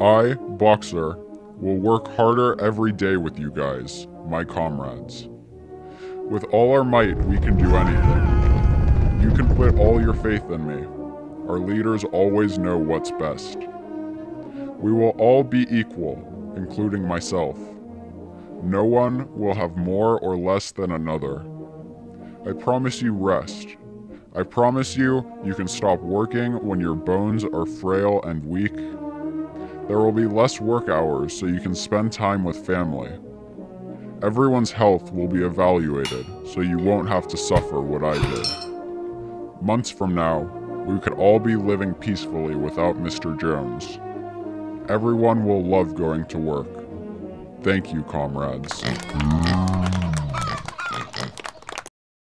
I, Boxer, will work harder every day with you guys, my comrades. With all our might, we can do anything. You can put all your faith in me. Our leaders always know what's best. We will all be equal, including myself. No one will have more or less than another. I promise you rest. I promise you, you can stop working when your bones are frail and weak. There will be less work hours so you can spend time with family. Everyone's health will be evaluated so you won't have to suffer what I did. Months from now, we could all be living peacefully without Mr. Jones. Everyone will love going to work. Thank you, comrades.